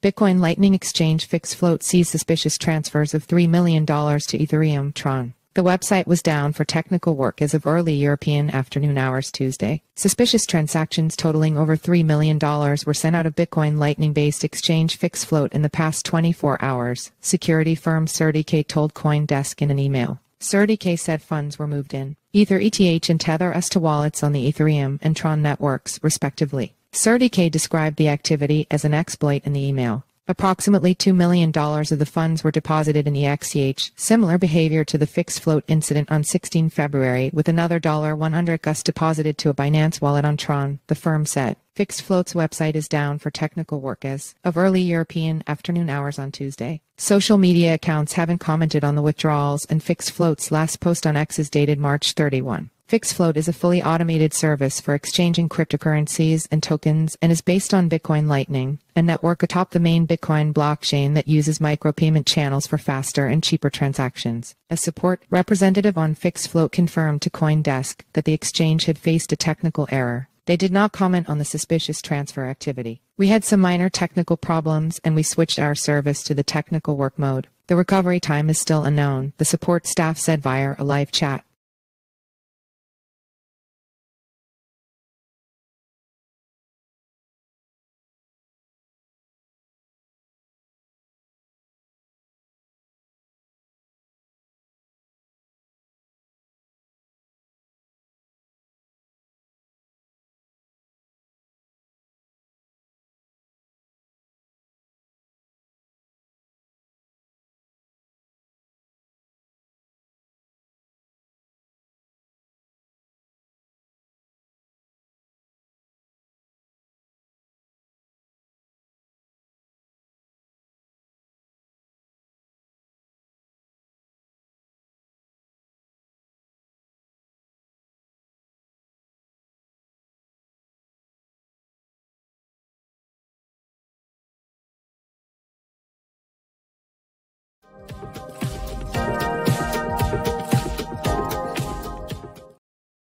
Bitcoin Lightning Exchange FixedFloat sees suspicious transfers of $3 million to Ethereum Tron. The website was down for technical work as of early European afternoon hours Tuesday. Suspicious transactions totaling over $3 million were sent out of Bitcoin Lightning-based exchange FixedFloat in the past 24 hours, security firm CertiK told CoinDesk in an email. CertiK said funds were moved in, Ether ETH and Tether S to wallets on the Ethereum and Tron networks, respectively. CertiK described the activity as an exploit in the email. Approximately $2 million of the funds were deposited in the EXCH, similar behavior to the fixed float incident on 16 February, with another $100 Gus deposited to a Binance wallet on Tron, the firm said. Fixed Float's website is down for technical work as of early European afternoon hours on Tuesday. Social media accounts haven't commented on the withdrawals, and Fixed Float's last post on X is dated March 31. FixedFloat is a fully automated service for exchanging cryptocurrencies and tokens and is based on Bitcoin Lightning, a network atop the main Bitcoin blockchain that uses micropayment channels for faster and cheaper transactions. A support representative on FixedFloat confirmed to CoinDesk that the exchange had faced a technical error. They did not comment on the suspicious transfer activity. We had some minor technical problems and we switched our service to the technical work mode. The recovery time is still unknown, the support staff said via a live chat.